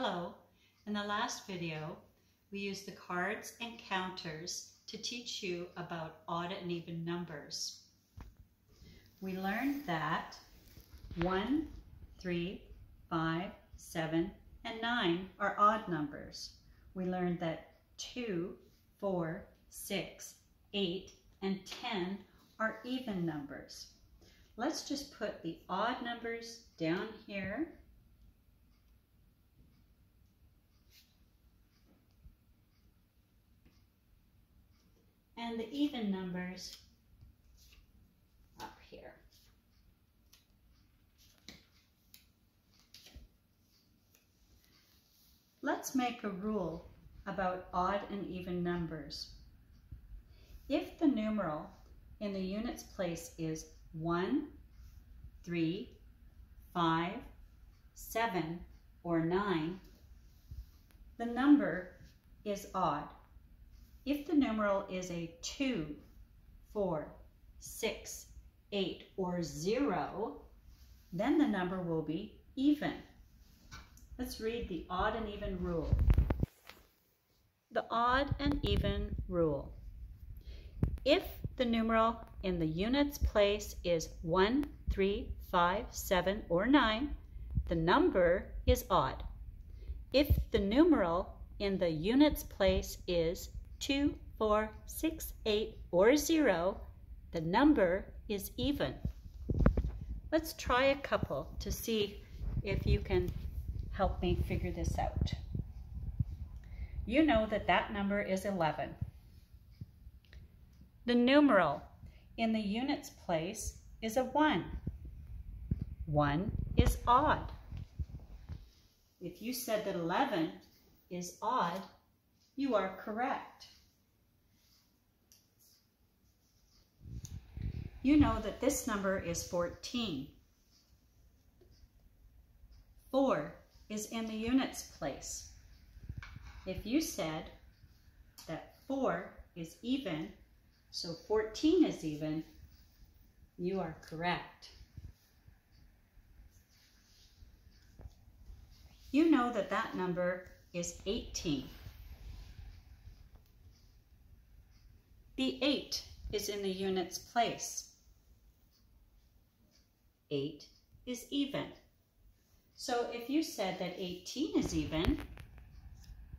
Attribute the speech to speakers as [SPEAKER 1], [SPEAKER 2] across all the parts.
[SPEAKER 1] Hello. In the last video, we used the cards and counters to teach you about odd and even numbers. We learned that 1, 3, 5, 7, and 9 are odd numbers. We learned that 2, 4, 6, 8, and 10 are even numbers. Let's just put the odd numbers down here. And the even numbers up here. Let's make a rule about odd and even numbers. If the numeral in the units place is 1, 3, 5, 7, or 9, the number is odd. If the numeral is a 2, 4, 6, 8, or 0, then the number will be even. Let's read the odd and even rule. The odd and even rule. If the numeral in the units place is 1, 3, 5, 7, or 9, the number is odd. If the numeral in the units place is 2, 4, 6, 8, or 0, the number is even. Let's try a couple to see if you can help me figure this out. You know that that number is 11. The numeral in the units place is a 1. 1 is odd. If you said that 11 is odd, you are correct. You know that this number is 14. 4 is in the units place. If you said that 4 is even, so 14 is even. You are correct. You know that that number is 18. The 8 is in the units place. 8 is even. So if you said that 18 is even,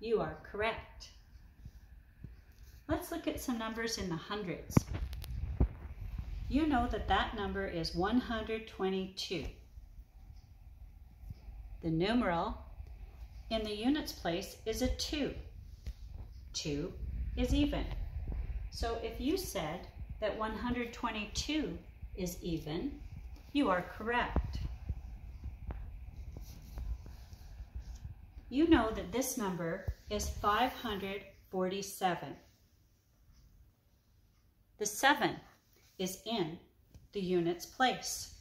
[SPEAKER 1] you are correct. Let's look at some numbers in the hundreds. You know that that number is 122. The numeral in the units place is a 2. 2 is even. So if you said that 122 is even, you are correct. You know that this number is 547. The 7 is in the units place.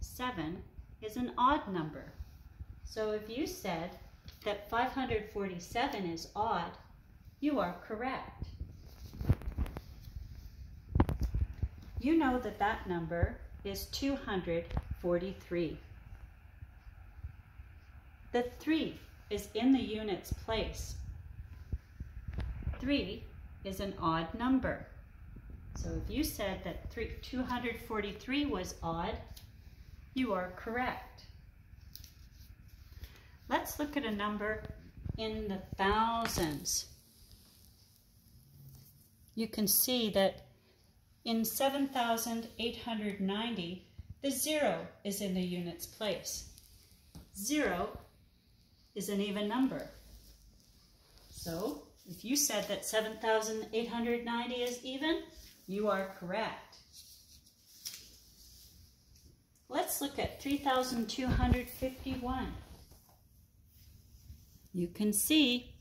[SPEAKER 1] 7 is an odd number. So if you said that 547 is odd, you are correct. You know that that number is 243. The 3 is in the units place. 3 is an odd number. So if you said that 243 was odd, you are correct. Let's look at a number in the thousands. You can see that in 7,890, the zero is in the units place. Zero is an even number. So if you said that 7,890 is even, you are correct. Let's look at 3,251. You can see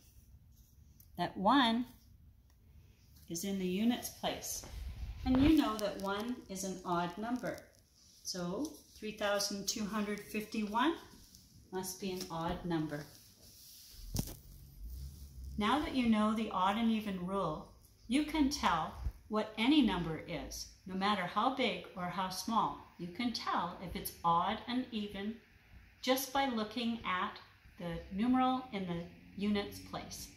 [SPEAKER 1] that 1 is in the units place. And you know that 1 is an odd number. So 3,251 must be an odd number. Now that you know the odd and even rule, you can tell what any number is, no matter how big or how small. You can tell if it's odd and even just by looking at the numeral in the units place.